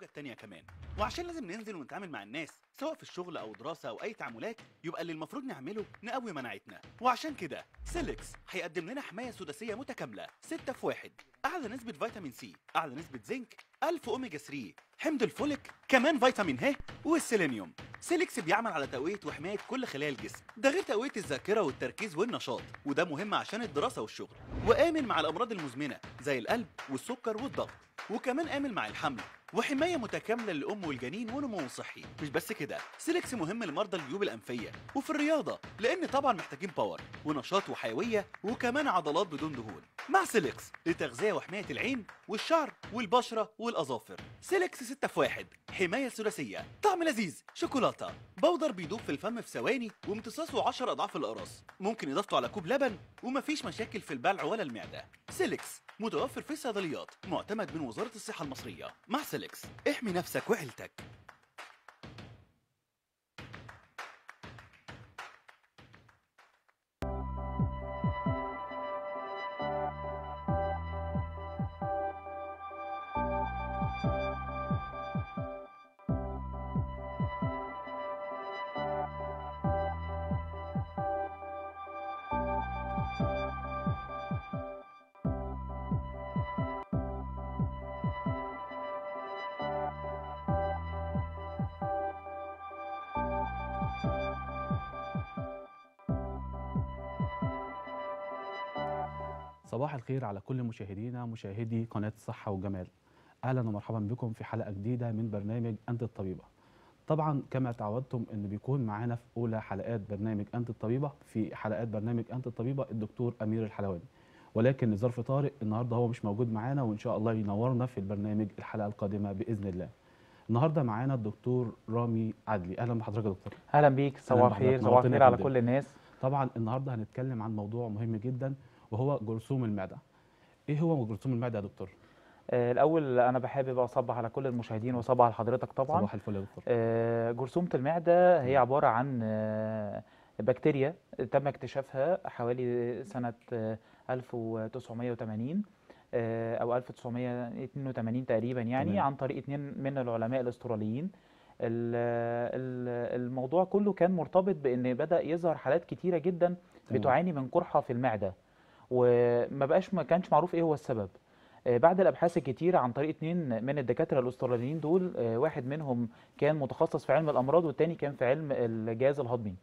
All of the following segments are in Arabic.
الموجة التانية كمان. وعشان لازم ننزل ونتعامل مع الناس سواء في الشغل أو دراسة أو أي تعاملات يبقى اللي المفروض نعمله نقوي مناعتنا. وعشان كده سيليكس هيقدم لنا حماية سداسية متكاملة 6 في 1 أعلى نسبة فيتامين سي أعلى نسبة زنك 1000 أوميجا 3 حمض الفوليك كمان فيتامين ه والسيلينيوم. سيليكس بيعمل على تقوية وحماية كل خلايا الجسم. ده غير تقوية الذاكرة والتركيز والنشاط وده مهم عشان الدراسة والشغل. وآمن مع الأمراض المزمنة زي القلب والسكر والضغط. وكمان آمن مع الحمل. وحماية متكاملة للأم والجنين ونمو صحي. مش بس كده سيليكس مهم لمرضى الجيوب الأنفية وفي الرياضة لأن طبعا محتاجين power ونشاط وحيوية وكمان عضلات بدون دهون. مع سيليكس لتغذية وحماية العين والشعر والبشرة والأظافر. سيليكس 6 في 1 حماية ثلاثية طعم لذيذ شوكولاتة. powder بيدوب في الفم في ثواني وامتصاصه 10 أضعاف الأقراص ممكن إضافته على كوب لبن ومفيش مشاكل في البلع ولا المعدة. سيليكس متوفر في الصيدليات معتمد من وزارة الصحة المصرية. مع سيليكس احمي نفسك وعيلتك. صباح الخير على كل مشاهدينا مشاهدي قناة الصحة والجمال أهلا ومرحبا بكم في حلقة جديدة من برنامج أنت الطبيبة. طبعا كما تعودتم أن بيكون معانا في أولى حلقات برنامج أنت الطبيبة في حلقات برنامج أنت الطبيبة الدكتور أمير الحلواني. ولكن لظرف طارئ النهارده هو مش موجود معانا وإن شاء الله ينورنا في البرنامج الحلقة القادمة بإذن الله. النهارده معانا الدكتور رامي عدلي. أهلا بحضرتك يا دكتور. أهلا بيك. صباح. الخير صباح الخير على. كل الناس. طبعا النهارده هنتكلم عن موضوع مهم جدا. وهو جرثوم المعدة. إيه هو جرثوم المعدة يا دكتور؟ آه الأول أنا بحابب أصبح على كل المشاهدين وأصبح على حضرتك طبعا. صباح الفل يا دكتور. آه جرثومة المعدة هي عبارة عن آه بكتيريا تم اكتشافها حوالي سنة آه 1980 آه أو 1982 تقريبا يعني تمام. عن طريق اتنين من العلماء الأستراليين. ال- ال- الموضوع كله كان مرتبط بإن بدأ يظهر حالات كتيرة جدا تمام. بتعاني من قرحة في المعدة. وما بقاش ما كانش معروف إيه هو السبب آه، بعد الابحاث الكتيره عن طريق اتنين من الدكاترة الأستراليين دول آه، واحد منهم كان متخصص في علم الأمراض والتاني كان في علم الجهاز الهضمي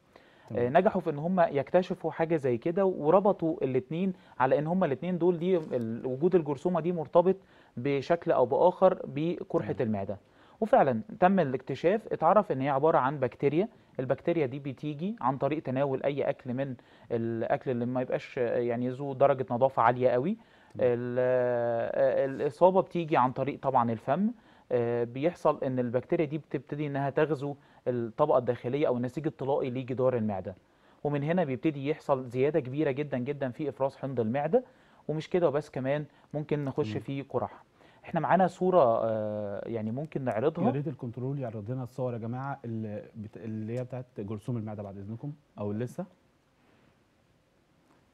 آه،. نجحوا في إن هم يكتشفوا حاجة زي كده وربطوا الاثنين على إن هم الاثنين دول دي وجود الجرثومة دي مرتبط بشكل أو بآخر بقرحه. المعدة وفعلا تم الاكتشاف اتعرف إن هي عبارة عن بكتيريا. البكتيريا دي بتيجي عن طريق تناول أي أكل من الأكل اللي ما يبقاش يعني ذو درجة نظافة عالية قوي. ال- الإصابة بتيجي عن طريق طبعا الفم. آه، بيحصل إن البكتيريا دي بتبتدي إنها تغزو الطبقة الداخلية أو النسيج الطلائي لجدار المعدة. ومن هنا بيبتدي يحصل زيادة كبيرة جدا جدا في إفراز حمض المعدة. ومش كده وبس كمان ممكن نخش. في قرح إحنا معانا صورة آه، يعني ممكن يا نعرضها ريت الكنترول يعرض لنا الصور يا جماعة اللي, بت... اللي هي بتاعت جرثوم المعدة بعد إذنكم أو لسه.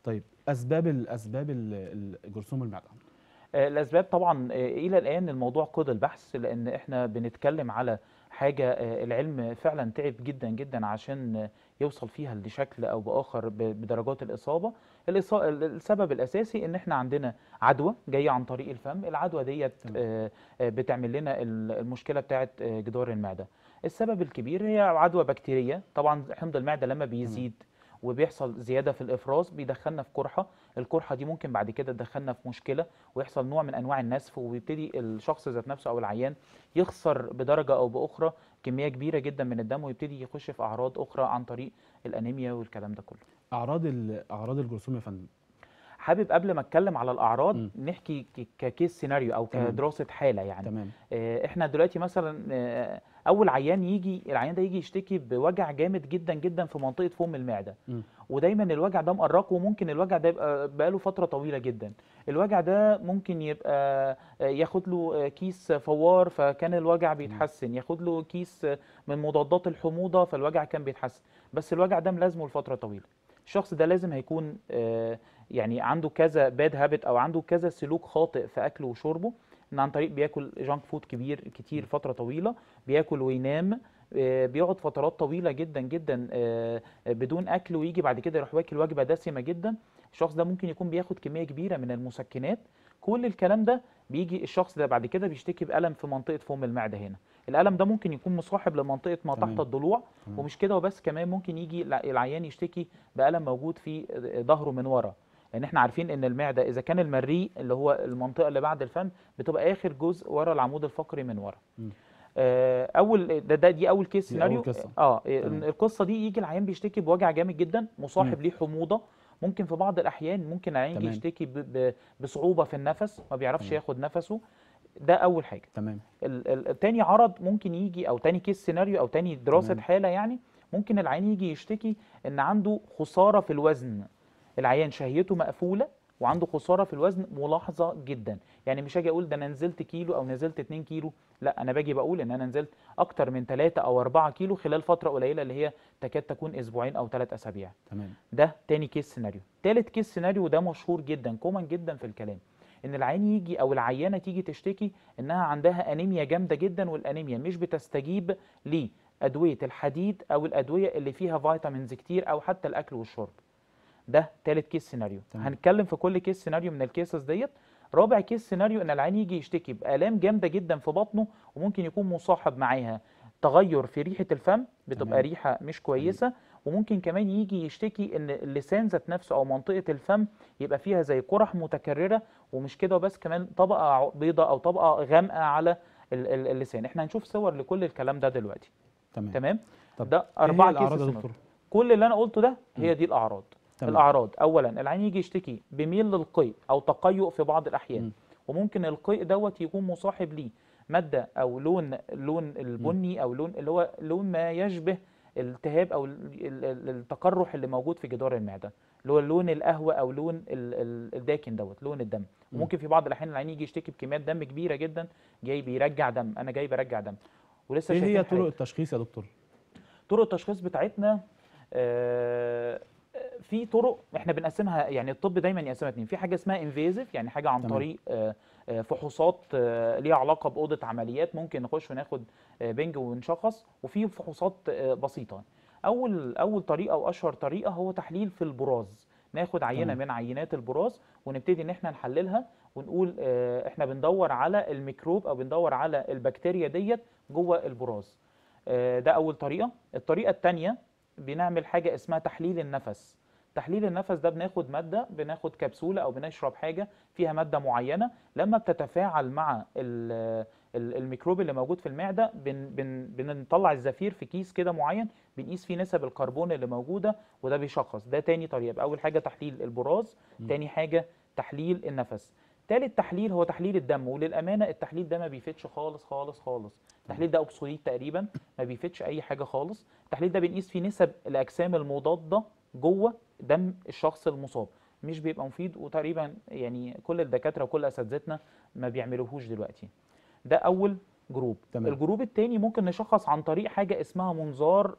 طيب أسباب الاسباب ال- ال- جرثوم المعدة. آه، الأسباب طبعا آه، إلى الآن الموضوع قيد البحث لأن إحنا بنتكلم على حاجة العلم فعلا تعب جدا جدا عشان يوصل فيها لشكل أو بآخر بدرجات الإصابة. السبب الأساسي إن إحنا عندنا عدوى جاية عن طريق الفم العدوى ديت. آه، آه، بتعمل لنا ال- المشكلة بتاعه آه، جدار المعدة. السبب الكبير هي عدوى بكتيرية. طبعا حمض المعدة لما بيزيد وبيحصل زيادة في الإفراز بيدخلنا في قرحة. القرحة دي ممكن بعد كده تدخلنا في مشكلة ويحصل نوع من أنواع النسف وبيبتدي الشخص ذات نفسه أو العيان يخسر بدرجة أو بأخرى كمية كبيرة جدا من الدم ويبتدي يخش في أعراض أخرى عن طريق الأنيميا والكلام ده كله. أعراض أعراض الجرثوم يا فندم. حابب قبل ما أتكلم على الأعراض مم. نحكي ك case scenario أو تمام. كدراسة حالة يعني. تمام. آه، إحنا دلوقتي مثلا آه، أول عيان يجي العيان ده يجي يشتكي بوجع جامد جدا جدا في منطقة فم المعدة. مم. ودايما الوجع ده مؤرقه وممكن الوجع ده يبقى بقاله فترة طويلة جدا. الوجع ده ممكن يبقى آه، ياخد له كيس فوار فكان الوجع بيتحسن. ياخد له كيس من مضادات الحموضة فالوجع كان بيتحسن. بس الوجع ده ملازمه لفترة طويلة. الشخص ده لازم هيكون آه، يعني عنده كذا bad habit أو عنده كذا سلوك خاطئ في أكله وشربه إن عن طريق بياكل junk food كبير كتير فترة طويلة بياكل وينام آه، بيقعد فترات طويلة جدا جدا آه، بدون أكل ويجي بعد كده يروح واكل وجبة دسمة جدا. الشخص ده ممكن يكون بياخد كمية كبيرة من المسكنات. كل الكلام ده بيجي الشخص ده بعد كده بيشتكي بألم في منطقة فم المعدة هنا الألم ده ممكن يكون مصاحب لمنطقة ما. تحت الضلوع. ومش كده وبس كمان ممكن يجي الع- العيان يشتكي بألم موجود في ظهره من ورا لأن إحنا عارفين إن المعدة إذا كان المريء اللي هو المنطقة اللي بعد الفم بتبقى آخر جزء ورا العمود الفقري من ورا. آه، أول ده, ده دي أول كيس سيناريو. آه. القصة دي يجي العيان بيشتكي بوجع جامد جدا مصاحب. ليه حموضة ممكن في بعض الأحيان ممكن تمام. يشتكي بصعوبة في النفس ما بيعرفش تمام. ياخد نفسه ده أول حاجة تمام التاني عرض ممكن يجي أو تاني كيس سيناريو أو تاني دراسة تمام. حالة يعني ممكن العيان يجي يشتكي إن عنده خسارة في الوزن العيان شهيته مقفولة وعنده خسارة في الوزن ملاحظة جدا. يعني مش هاجي أقول ده أنا نزلت كيلو أو نزلت 2 كيلو. لا أنا باجي بقول إن أنا نزلت أكتر من 3 أو 4 كيلو خلال فترة قليلة اللي هي تكاد تكون أسبوعين أو 3 أسابيع. تمام. ده تاني case scenario تالت case scenario ده مشهور جدا common جدا في الكلام. إن العيان يجي أو العيانة تيجي تشتكي إنها عندها انيميا جامدة جدا والانيميا مش بتستجيب لأدوية الحديد أو الأدوية اللي فيها vitamins كتير أو حتى الأكل والشرب. ده تالت case scenario تمام. هنتكلم في كل case scenario من ال cases ديت. رابع case scenario إن العيان يجي يشتكي بآلام جامدة جدا في بطنه وممكن يكون مصاحب معاها. تغير في ريحة الفم بتبقى تمام. ريحة مش كويسة. وممكن كمان يجي يشتكي إن اللسان ذات نفسه أو منطقة الفم يبقى فيها زي قرح متكررة ومش كده وبس كمان طبقة بيضاء أو طبقة غامقة على ال- ال- اللسان. إحنا هنشوف صور لكل الكلام ده دلوقتي. تمام. تمام؟ طب ده إيه أربعة سيناريو. دكتور؟ كل اللي أنا قلته ده هي دي الأعراض. تمام. الأعراض اولا العين يجي يشتكي بميل للقيء أو تقيؤ في بعض. الأحيان وممكن القيء دوت يكون مصاحب ليه مادة أو لون لون البني أو لون اللي هو لون ما يشبه الالتهاب أو ال- ال- ال- التقرح اللي موجود في جدار المعدة اللي هو لون القهوة أو لون ال- ال- الداكن دوت لون الدم مم. وممكن في بعض الأحيان العيان يجي يشتكي بكميات دم كبيرة جدا جاي بيرجع دم أنا جاي برجع دم ولسه إيه هي. طرق التشخيص يا دكتور طرق التشخيص بتاعتنا آه، في طرق إحنا بنقسمها يعني الطب دايما يقسمها اتنين. في حاجة اسمها invasive يعني حاجة عن تمام. طريق آه، آه، فحوصات آه، ليها علاقة بأوضة عمليات. ممكن نخش وناخد بنج ونشخص وفي فحوصات بسيطة. أول أول طريقة وأشهر طريقة هو تحليل في البراز. ناخد عينة. من عينات البراز ونبتدي إن إحنا نحللها ونقول إحنا بندور على الميكروب أو بندور على البكتيريا ديت جوه البراز. ده أول طريقة. الطريقة الثانية بنعمل حاجة اسمها تحليل النفس. تحليل النفس ده بناخد مادة بناخد كبسولة أو بنشرب حاجة فيها مادة معينة. لما بتتفاعل مع ال- ال- الميكروب اللي موجود في المعدة بن بن بنطلع الزفير في كيس كده معين بنقيس فيه نسب الكربون اللي موجودة وده بيشخص. ده تاني طريقة. يبقى أول حاجة تحليل البراز. تاني حاجة تحليل النفس. تالت تحليل هو تحليل الدم وللأمانة التحليل ده ما بيفيدش خالص خالص خالص. التحليل ده obsolete تقريبا ما بيفيدش أي حاجة خالص. التحليل ده بنقيس فيه نسب الأجسام المضادة جوه دم الشخص المصاب. مش بيبقى مفيد وتقريبا يعني كل الدكاترة وكل أساتذتنا ما بيعملوهوش دلوقتي. ده أول group. تمام. الجروب التاني ممكن نشخص عن طريق حاجة اسمها منظار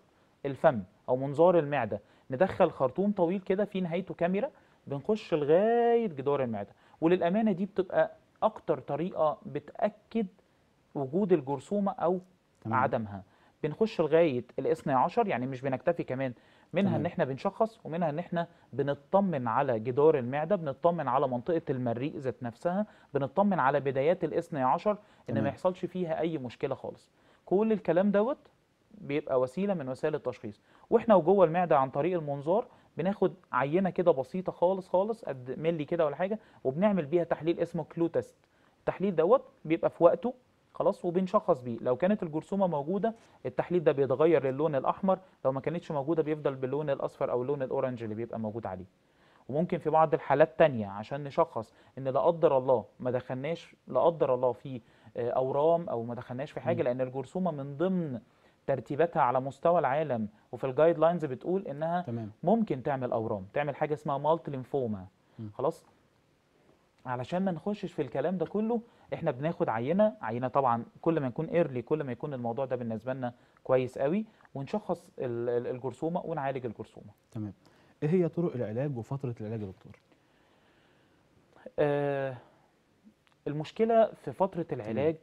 الفم أو منظار المعدة. ندخل خرطوم طويل كده في نهايته كاميرا بنخش لغاية جدار المعدة. وللأمانة دي بتبقى أكتر طريقة بتأكد وجود الجرثومة أو تمام. عدمها. بنخش لغاية الإثني عشر يعني مش بنكتفي كمان منها تمام. إن إحنا بنشخص ومنها إن إحنا بنطمن على جدار المعدة بنطمن على منطقة المريء ذات نفسها بنطمن على بدايات الإثني عشر إن. ما يحصلش فيها أي مشكلة خالص كل الكلام دوت بيبقى وسيلة من وسائل التشخيص وإحنا وجوه المعدة عن طريق المنظار بناخد عينة كده بسيطة خالص خالص قد ملي كده ولا حاجة وبنعمل بيها تحليل اسمه كلو تيست التحليل دوت بيبقى في وقته خلاص وبنشخص بيه. لو كانت الجرثومة موجودة التحليل ده بيتغير للون الأحمر. لو ما كانتش موجودة بيفضل باللون الأصفر أو اللون ال orange اللي بيبقى موجود عليه. وممكن في بعض الحالات تانية عشان نشخص إن لا قدر الله ما دخلناش لا قدر الله في آه، أورام أو ما دخلناش في حاجة. لأن الجرثومة من ضمن ترتيباتها على مستوى العالم وفي ال guidelines بتقول إنها تمام. ممكن تعمل أورام. تعمل حاجة اسمها MALT lymphoma مم. خلاص؟ علشان ما نخشش في الكلام ده كله إحنا بناخد عينة عينة طبعا كل ما يكون ايرلي كل ما يكون الموضوع ده بالنسبة لنا كويس قوي ونشخص ال- ال- الجرثومة ونعالج الجرثومة. تمام. إيه هي طرق العلاج وفترة العلاج يا دكتور؟ آه المشكلة في فترة العلاج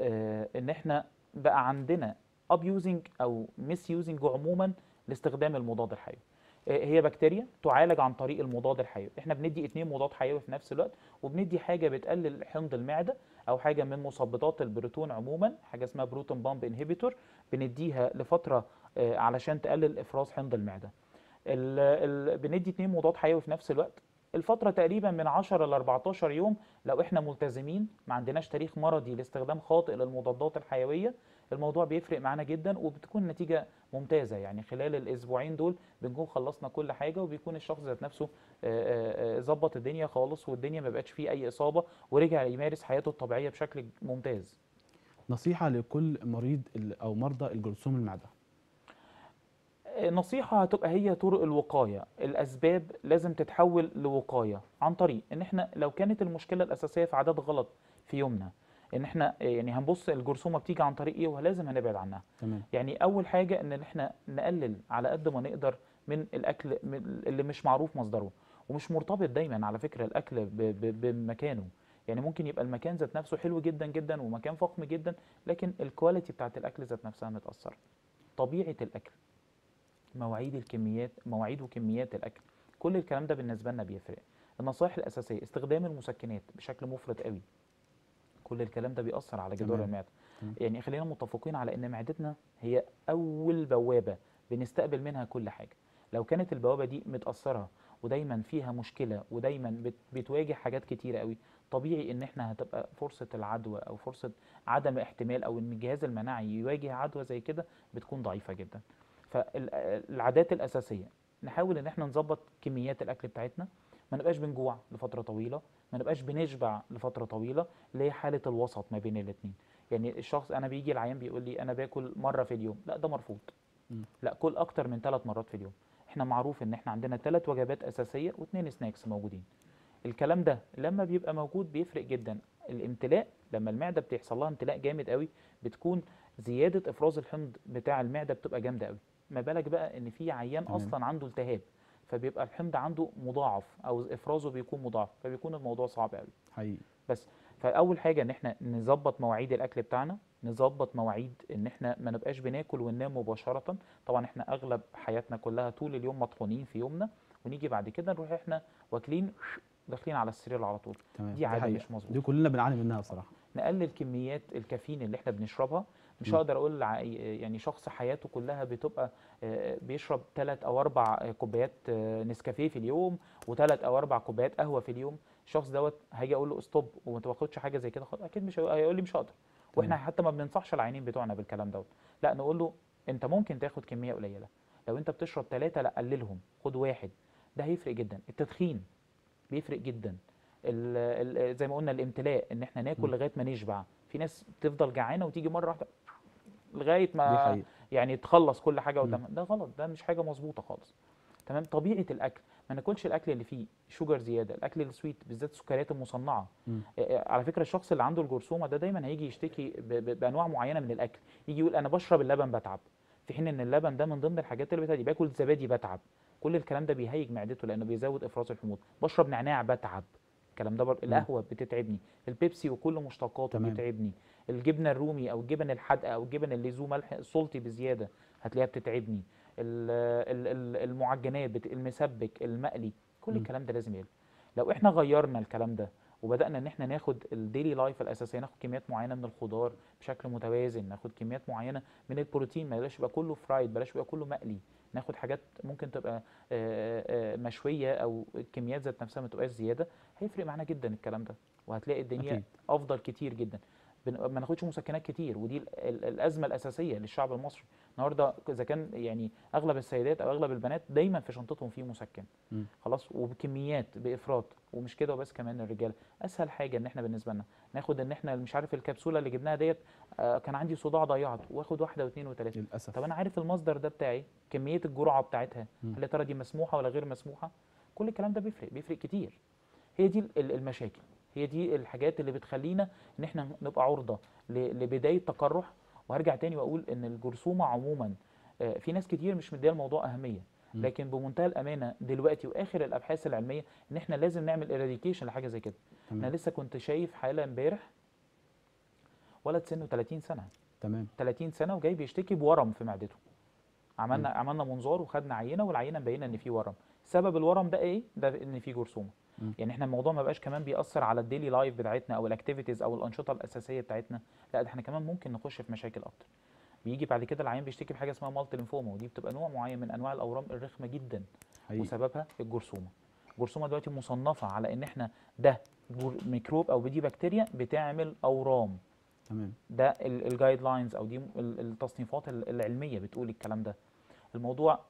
آه إن إحنا بقى عندنا abusing أو misusing عموما لاستخدام المضاد الحيوي. هي بكتيريا تعالج عن طريق المضاد الحيوي. إحنا بندي اتنين مضاد حيوي في نفس الوقت وبندي حاجة بتقلل حمض المعدة أو حاجة من مثبطات البروتون عموما حاجة اسمها proton pump inhibitor بنديها لفترة آه، علشان تقلل إفراز حمض المعدة. ال ال بندي اتنين مضاد حيوي في نفس الوقت الفترة تقريبا من 10 ل 14 يوم لو إحنا ملتزمين ما عندناش تاريخ مرضي لاستخدام خاطئ للمضادات الحيوية الموضوع بيفرق معانا جدا وبتكون النتيجة ممتازة. يعني خلال الأسبوعين دول بنكون خلصنا كل حاجة وبيكون الشخص ذات نفسه آه، آه، آه، ظبط الدنيا خالص والدنيا ما بقتش فيه أي إصابة ورجع يمارس حياته الطبيعية بشكل ممتاز. نصيحة لكل مريض أو مرضى الجرثوم المعدة. نصيحة هتبقى هي طرق الوقاية. الأسباب لازم تتحول لوقاية عن طريق إن إحنا لو كانت المشكلة الأساسية في عادات غلط في يومنا إن إحنا يعني هنبص الجرثومة بتيجي عن طريق إيه ولازم هنبعد عنها. تمام. يعني أول حاجة إن إحنا نقلل على قد ما نقدر من الأكل من- اللي مش معروف مصدره ومش مرتبط دايما على فكرة الأكل ب- ب- بمكانه. يعني ممكن يبقى المكان ذات نفسه حلو جدا جدا ومكان فخم جدا لكن الكواليتي بتاعت الأكل ذات نفسها متأثرة طبيعة الأكل. مواعيد الكميات مواعيد وكميات الأكل. كل الكلام ده بالنسبة لنا بيفرق. النصائح الأساسية استخدام المسكنات بشكل مفرط قوي. كل الكلام ده بيأثر على جدار تمام. المعدة. يعني خلينا متفقين على إن معدتنا هي أول بوابة بنستقبل منها كل حاجة. لو كانت البوابة دي متأثرة ودايما فيها مشكلة ودايما بت- بتواجه حاجات كتيرة قوي طبيعي إن إحنا هتبقى فرصة العدوى أو فرصة عدم احتمال أو إن الجهاز المناعي يواجه عدوى زي كده بتكون ضعيفة جدا. فالعادات الأساسية. نحاول إن إحنا نظبط كميات الأكل بتاعتنا. ما نبقاش بنجوع لفترة طويلة. ما نبقاش بنشبع لفترة طويلة. اللي هي حالة الوسط ما بين الاثنين يعني الشخص أنا بيجي العيان بيقول لي أنا باكل مرة في اليوم. لا ده مرفوض. لا كل أكتر من ثلاث مرات في اليوم. إحنا معروف إن إحنا عندنا ثلاث وجبات أساسية واثنين سناكس موجودين. الكلام ده لما بيبقى موجود بيفرق جدا. الامتلاء لما المعدة بتحصل لها امتلاء جامد قوي بتكون زيادة إفراز الحمض بتاع المعدة بتبقى جامدة قوي ما بالك بقى إن في عيان. أصلا عنده التهاب فبيبقى الحمض عنده مضاعف أو إفرازه بيكون مضاعف فبيكون الموضوع صعب قوي حقيقي بس فأول حاجة إن إحنا نظبط مواعيد الأكل بتاعنا نظبط مواعيد إن إحنا ما نبقاش بناكل وننام مباشرة طبعا إحنا أغلب حياتنا كلها طول اليوم مطحونين في يومنا ونيجي بعد كده نروح إحنا واكلين داخلين على السرير على طول تمام دي حقيقة. مش مظبوطة. دي كلنا بنعاني منها بصراحه نقلل كميات الكافيين اللي إحنا بنشربها مش. هقدر أقول يعني شخص حياته كلها بتبقى آه، بيشرب ثلاث أو أربع كوبايات نسكافيه في اليوم وثلاث أو أربع كوبايات قهوة في اليوم. الشخص دوت هاجي أقول له stop وما تاخدش حاجة زي كده أكيد مش هيقول- لي مش هقدر. وإحنا حتى ما بننصحش العيانين بتوعنا بالكلام دوت. لا نقول له أنت ممكن تاخد كمية قليلة. لو أنت بتشرب ثلاثة لا قللهم. خد واحد. ده هيفرق جدا. التدخين بيفرق جدا. ال ال زي ما قلنا الامتلاء إن إحنا ناكل. لغاية ما نشبع. في ناس بتفضل جعانة وتيجي مرة واحدة لغاية ما يعني تخلص كل حاجة م. قدامها ده غلط. ده مش حاجة مظبوطة خالص. تمام؟ طبيعة الأكل. ما ناكلش الأكل اللي فيه شوجر زيادة. الأكل السويت بالذات السكريات المصنعة. م. آه، آه، على فكرة الشخص اللي عنده الجرثومة ده دايما هيجي يشتكي بأنواع معينة من الأكل. يجي يقول أنا بشرب اللبن بتعب. في حين إن اللبن ده من ضمن الحاجات اللي بتهدي باكل زبادي بتعب. كل الكلام ده بيهيج معدته لأنه بيزود إفراز الحموضه بشرب نعناع بتعب. الكلام ده بر... القهوة بتتعبني. البيبسي وكل مشتقاته. بتتعبني الجبنة الرومي أو الجبن الحادقة أو الجبن اللي ذو ملح sulty بزيادة هتلاقيها بتتعبني. ال- ال- ال- المعجنات المسبك المقلي كل. الكلام ده لازم يقل. لو إحنا غيرنا الكلام ده وبدأنا إن إحنا ناخد ال daily life الأساسية ناخد كميات معينة من الخضار بشكل متوازن ناخد كميات معينة من البروتين ما بلاش يبقى كله فرايد بلاش يبقى كله مقلي. ناخد حاجات ممكن تبقى آه، آه، مشوية أو الكميات ذات نفسها ما تبقاش زيادة هيفرق معانا جدا الكلام ده. وهتلاقي الدنيا أكيد. أفضل كتير جدا. ما ناخدش مسكنات كتير ودي ال- ال- الأزمة الأساسية للشعب المصري. النهارده إذا كان يعني أغلب السيدات أو أغلب البنات دايما في شنطتهم فيه مسكن. م. خلاص؟ وبكميات بإفراط ومش كده وبس كمان الرجالة. أسهل حاجة إن إحنا بالنسبة لنا ناخد إن إحنا مش عارف الكبسولة اللي جبناها ديت آه، كان عندي صداع ضيعته واخد واحدة واثنين وثلاثة. للأسف. طب أنا عارف المصدر ده بتاعي كمية الجرعة بتاعتها. هل يا ترى دي مسموحة ولا غير مسموحة؟ كل الكلام ده بيفرق بيفرق كتير. هي دي ال- المشاكل. هي دي الحاجات اللي بتخلينا إن إحنا نبقى عرضة لبداية تقرح. وهرجع تاني وأقول إن الجرثومة عموما آه، في ناس كتير مش مدية الموضوع أهمية. مم. لكن بمنتهى الأمانة دلوقتي وآخر الأبحاث العلمية إن إحنا لازم نعمل eradication لحاجة زي كده. أنا لسه كنت شايف حالة امبارح ولد سنه 30 سنة. تمام. 30 سنة وجاي بيشتكي بورم في معدته. عملنا عملنا منظار وخدنا عينة والعينة مبينة إن في ورم. سبب الورم ده إيه؟ ده إن في جرثومة. يعني إحنا الموضوع ما بقاش كمان بيأثر على ال daily life بتاعتنا أو ال activities أو الأنشطة الأساسية بتاعتنا. لأ ده إحنا كمان ممكن نخش في مشاكل أكتر. بيجي بعد كده العيان بيشتكي بحاجة اسمها MALT lymphoma ودي بتبقى نوع معين من أنواع الأورام الرخمة جدا حقيقي. وسببها الجرثومة. الجرثومة دلوقتي مصنفة على إن إحنا ده ميكروب أو دي بكتيريا بتعمل أورام. تمام. ده ال guidelines أو دي ال- التصنيفات ال- العلمية بتقول الكلام ده. الموضوع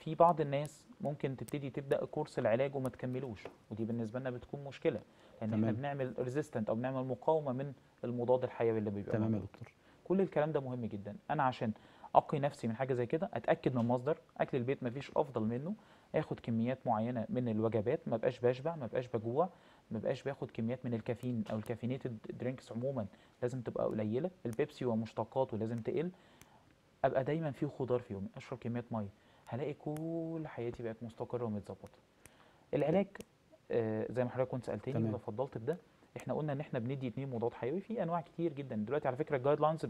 في بعض الناس ممكن تبتدي تبدأ كورس العلاج وما تكملوش ودي بالنسبة لنا بتكون مشكلة لأن إحنا تمام. بنعمل resistant أو بنعمل مقاومة من المضاد الحيوي اللي بيبقى تمام يا. دكتور. كل الكلام ده مهم جدا. أنا عشان أقي نفسي من حاجة زي كده أتأكد من مصدر أكل البيت مفيش أفضل منه آخد كميات معينة من الوجبات ما بقاش بشبع ما بقاش بجوع ما بقاش باخد كميات من الكافيين أو ال caffeinated drinks عموما لازم تبقى قليلة. البيبسي ومشتقاته لازم تقل. أبقى دايما في خضار في يومي أشرب كميات مية. هلاقي كل حياتي بقت مستقرة ومتظبطة العلاج آه، زي ما حضرتك كنت سألتني تمام. وفضلت بده إحنا قلنا إن إحنا بندي اتنين مضاد حيوي في أنواع كتير جدا دلوقتي على فكرة ال guidelines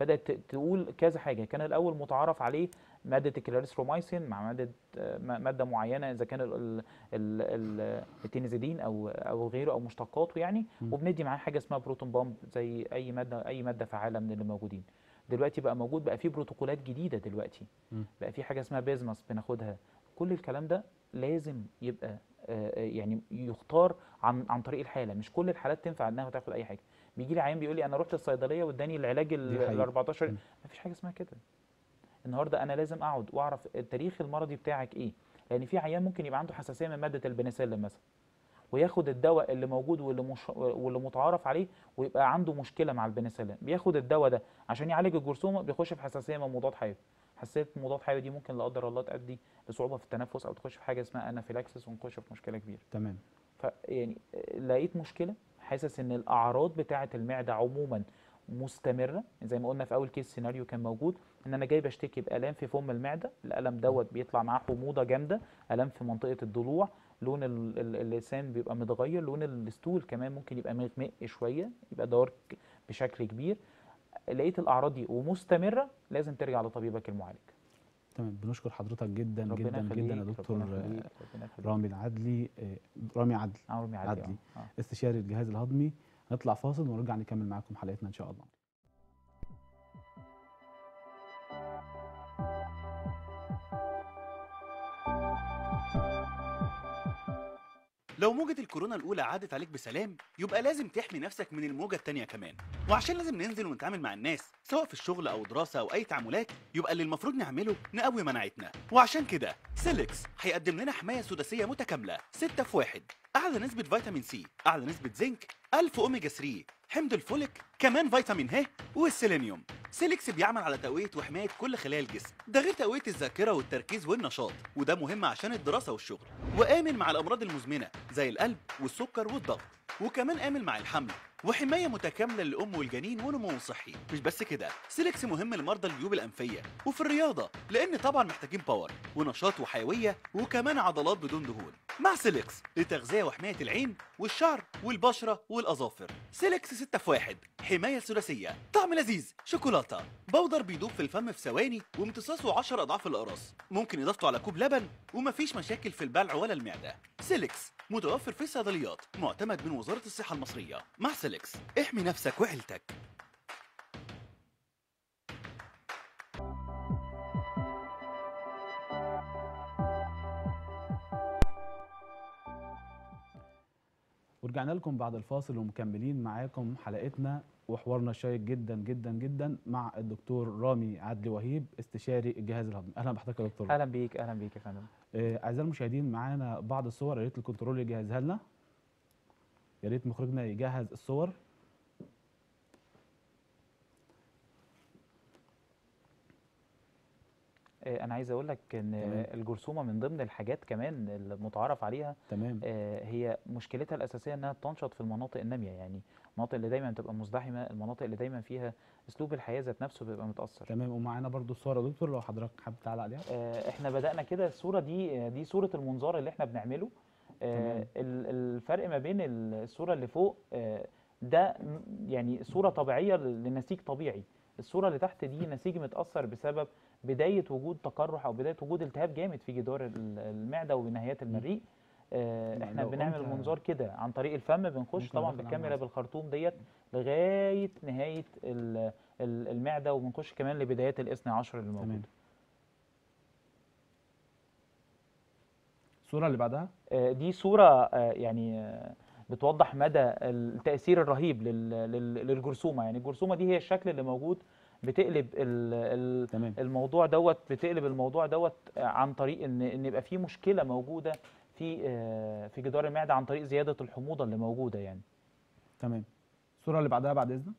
بدأت تقول كذا حاجة كان الأول متعارف عليه مادة ال clarithromycin مع مادة آه، مادة معينة إذا كان ال- ال- ال- ال- التينيزيدين أو أو غيره أو مشتقاته يعني. وبندي معاه حاجة اسمها proton pump زي أي ماده أي مادة فعالة من اللي موجودين دلوقتي بقى موجود بقى في بروتوكولات جديدة دلوقتي. مم. بقى في حاجة اسمها بيزمس بناخدها. كل الكلام ده لازم يبقى آه، آه، يعني يختار عن عن طريق الحالة. مش كل الحالات تنفع إنها تاخد أي حاجة. بيجي لي عيان بيقول لي أنا رحت الصيدلية واداني العلاج ال دي حقيقة. ال 14 مم. مفيش حاجة اسمها كده. النهارده أنا لازم أقعد وأعرف التاريخ المرضي بتاعك إيه. لأن في عيان ممكن يبقى عنده حساسية من مادة البنسلين مثلا. وياخد الدواء اللي موجود واللي مش واللي متعارف عليه ويبقى عنده مشكلة مع البنسلين. بياخد الدواء ده عشان يعالج الجرثومة بيخش في حساسية من مضاد حيوي. حساسية مضاد حيوي دي ممكن لا قدر الله تؤدي لصعوبة في التنفس أو تخش في حاجة اسمها انافيلاكسس ونخش في مشكلة كبيرة. تمام. فيعني لقيت مشكلة حاسس إن الأعراض بتاعة المعدة عموما مستمرة. زي ما قلنا في أول case scenario كان موجود إن أنا جاي بشتكي بألام في فم المعدة الألم دوت بيطلع معاه حموضة جامدة ألام في منطقة الضلوع لون ال- ال- اللسان بيبقى متغير لون ال stool كمان ممكن يبقى مغمق شوية يبقى dark بشكل كبير لقيت الأعراض دي ومستمرة لازم ترجع لطبيبك المعالج تمام بنشكر حضرتك جدا ربنا جدا جدا يا دكتور ربنا آه، يخليك، ربنا يخليك. رامي العدلي آه، رامي عدلي عمرو عدلي عدلي. آه. آه. استشاري الجهاز الهضمي نطلع فاصل ونرجع نكمل معاكم حلقتنا إن شاء الله لو موجة الكورونا الأولى عدت عليك بسلام يبقى لازم تحمي نفسك من الموجة التانية كمان. وعشان لازم ننزل ونتعامل مع الناس سواء في الشغل أو دراسة أو أي تعاملات يبقى اللي المفروض نعمله نقوي مناعتنا. وعشان كده سيلكس هيقدم لنا حماية سداسية متكاملة 6 في 1 أعلى نسبة فيتامين C أعلى نسبة زنك 1000 أوميجا 3 حمض الفوليك كمان فيتامين E والسيلينيوم سيليكس بيعمل على تقوية وحماية كل خلايا الجسم. ده غير تقوية الذاكرة والتركيز والنشاط وده مهم عشان الدراسة والشغل. وآمن مع الأمراض المزمنة زي القلب والسكر والضغط. وكمان آمن مع الحمل وحماية متكاملة للأم والجنين ونمو صحي مش بس كده سيليكس مهم لمرضى الجيوب الأنفية وفي الرياضة لأن طبعا محتاجين power ونشاط وحيوية وكمان عضلات بدون دهون. مع سيليكس لتغذية وحماية العين والشعر والبشرة والأظافر. سيليكس 6 في 1 حماية ثلاثية. طعم لذيذ شوكولاتة. powder بيدوب في الفم في ثواني وامتصاصه 10 أضعاف الأقراص. ممكن إضافته على كوب لبن ومفيش مشاكل في البلع ولا المعدة. سيليكس متوفر في الصيدليات معتمد من وزارة الصحة المصرية. مع سيليكس احمي نفسك وعيلتك. ورجعنا لكم بعد الفاصل ومكملين معاكم حلقتنا وحوارنا الشيق جدا جدا جدا مع الدكتور رامي عدلي وهيب استشاري الجهاز الهضمي. أهلا بحضرتك يا دكتور. أهلا بيك أهلا بيك يا فندم. آه، أعزائي المشاهدين معانا بعض الصور يا ريت ال control يجهزها لنا. يا ريت مخرجنا يجهز الصور. أنا عايز أقول لك إن تمام. الجرثومة من ضمن الحاجات كمان المتعارف عليها تمام. آه، هي مشكلتها الأساسية إنها بتنشط في المناطق النامية. يعني المناطق اللي دايما بتبقى مزدحمة المناطق اللي دايما فيها أسلوب الحياة ذات نفسه بيبقى متأثر. تمام. ومعانا برضو الصور يا دكتور لو حضرتك حابب تعلق عليها. آه، إحنا بدأنا كده الصورة دي آه، دي صورة المنظار اللي إحنا بنعمله. آه، تمام. ال- الفرق ما بين الصورة اللي فوق آه، ده يعني صورة طبيعية لنسيج طبيعي. الصورة اللي تحت دي نسيج متأثر بسبب بداية وجود تقرح أو بداية وجود التهاب جامد في جدار ال- المعدة وبنهايات المريء. آه، ما إحنا بنعمل قلت- منظار كده عن طريق الفم بنخش طبعا بالكاميرا. بالخرطوم ديت لغاية نهاية ال- ال- المعدة وبنخش كمان لبدايات الإثني عشر اللي تمام. موجوده الصورة اللي بعدها؟ آه، دي صورة آه، يعني بتوضح مدى التأثير الرهيب لل- لل- للجرثومة. يعني الجرثومة دي هي الشكل اللي موجود بتقلب ال- الموضوع دوت بتقلب الموضوع دوت آه، عن طريق إن إن يبقى في مشكلة موجودة في آه، في جدار المعدة عن طريق زيادة الحموضة اللي موجودة يعني. تمام. الصورة اللي بعدها بعد إذنك؟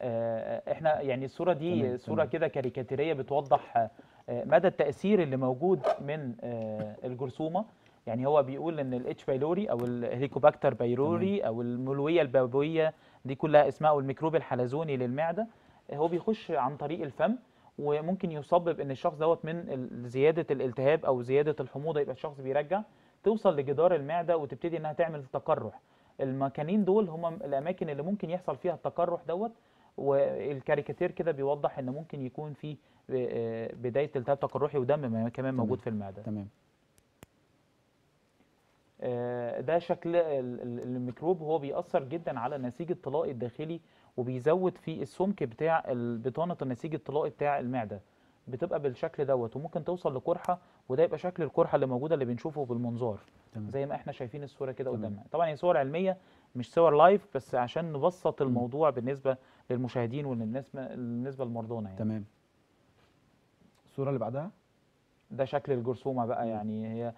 آه، إحنا يعني الصورة دي تمام، تمام. كده كاريكاتيرية بتوضح آه، آه، مدى التأثير اللي موجود من آه، الجرثومة. يعني هو بيقول إن ال H. pylori أو ال Helicobacter pylori أو الملوية البوابية دي كلها اسماء أو الميكروب الحلزوني للمعدة. آه، هو بيخش عن طريق الفم وممكن يسبب إن الشخص دوت من زيادة الالتهاب أو زيادة الحموضة يبقى الشخص بيرجع توصل لجدار المعدة وتبتدي إنها تعمل تقرح المكانين دول هم الأماكن اللي ممكن يحصل فيها التقرح دوت والكاريكاتير كده بيوضح إن ممكن يكون في آه، بداية التهاب تقرحي ودم ما- كمان موجود في المعدة. تمام. آه، ده شكل ال- ال- الميكروب هو بيأثر جدا على النسيج الطلائي الداخلي وبيزود في السمك بتاع بطانة النسيج الطلائي بتاع المعدة. بتبقى بالشكل دوت وممكن توصل لقرحة وده يبقى شكل القرحة اللي موجودة اللي بنشوفه بالمنظار. تمام. زي ما إحنا شايفين الصورة كده. قدامنا. طبعا هي صور علمية مش صور live بس عشان نبسط. الموضوع بالنسبة للمشاهدين وللناس بالنسبة لمرضانا يعني. تمام. الصورة اللي بعدها؟ ده شكل الجرثومة بقى. يعني. هي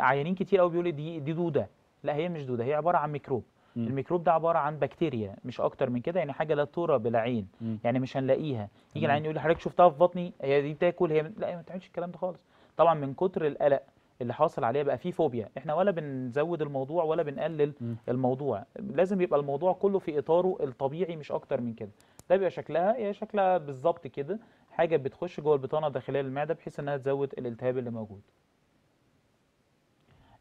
عيانين كتير قوي بيقولوا دي دي دودة. لا هي مش دودة هي عبارة عن ميكروب. الميكروب ده عبارة عن بكتيريا مش أكتر من كده يعني حاجة لا ترى بالعين مم. يعني مش هنلاقيها. يجي تمام. العيان يقول لي حضرتك شفتها في بطني؟ هي دي بتاكل هي لا ما بتعملش الكلام ده خالص. طبعا من كتر القلق اللي حاصل عليها بقى فيه فوبيا. إحنا ولا بنزود الموضوع ولا بنقلل مم. الموضوع. لازم يبقى الموضوع كله في إطاره الطبيعي مش أكتر من كده. ده بيبقى شكلها هي شكلها بالظبط كده. حاجة بتخش جوه البطانة الداخلية للمعدة بحيث إنها تزود الالتهاب اللي موجود.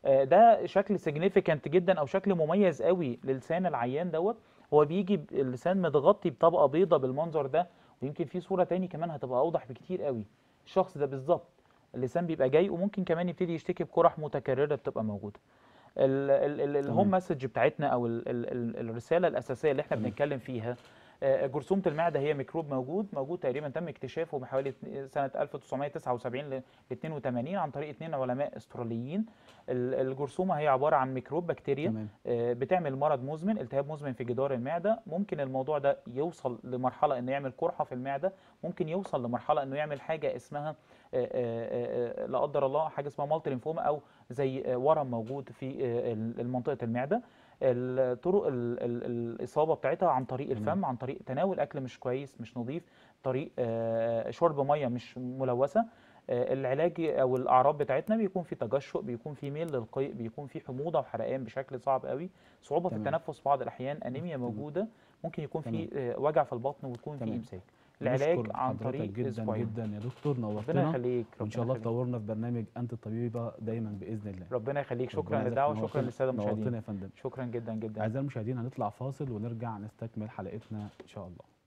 ده شكل سيجنيفيكانت جدا أو شكل مميز قوي للسان العيان دوت هو بيجي اللسان متغطي بطبقة بيضة بالمنظر ده ويمكن في صورة تاني كمان هتبقى أوضح بكتير قوي الشخص ده بالظبط اللسان بيبقى جاي وممكن كمان يبتدي يشتكي بقرح متكررة بتبقى موجودة ال- ال- ال- ال home message بتاعتنا أو ال- ال- ال- الرسالة الأساسية اللي إحنا. بنتكلم فيها آه، جرثومة المعدة هي ميكروب موجود موجود تقريبا تم اكتشافه من حوالي سنة 1979 ل 82 عن طريق اثنين علماء استراليين. ال- الجرثومة هي عبارة عن ميكروب بكتيريا تمام. آه، بتعمل مرض مزمن التهاب مزمن في جدار المعدة. ممكن الموضوع ده يوصل لمرحلة إنه يعمل قرحة في المعدة. ممكن يوصل لمرحلة إنه يعمل حاجة اسمها آه، آه، آه، لا قدر الله حاجة اسمها مالتي لينفوما أو زي آه، ورم موجود في آه، منطقه المعدة. الطرق ال- ال- الإصابة بتاعتها عن طريق. الفم عن طريق تناول أكل مش كويس مش نظيف طريق آه، شرب مية مش ملوثة آه، العلاج أو الأعراض بتاعتنا بيكون في تجشؤ بيكون في ميل للقيء بيكون في حموضة وحرقان بشكل صعب قوي صعوبة في تمام. التنفس بعض الأحيان أنيميا. موجودة ممكن يكون في. آه، وجع في البطن ويكون في. إمساك العلاج عن طريق جدا أسبوعين. جدا يا دكتور ربنا نورتنا يخليك وان شاء ربنا الله. تطورنا في برنامج أنت الطبيبه دايما بإذن الله. ربنا يخليك. شكرا ربنا للدعوه شكرا نورتنا- للسادة نورتنا المشاهدين يا فندم. شكرا جدا جدا. أعزائي المشاهدين هنطلع فاصل ونرجع نستكمل حلقتنا إن شاء الله.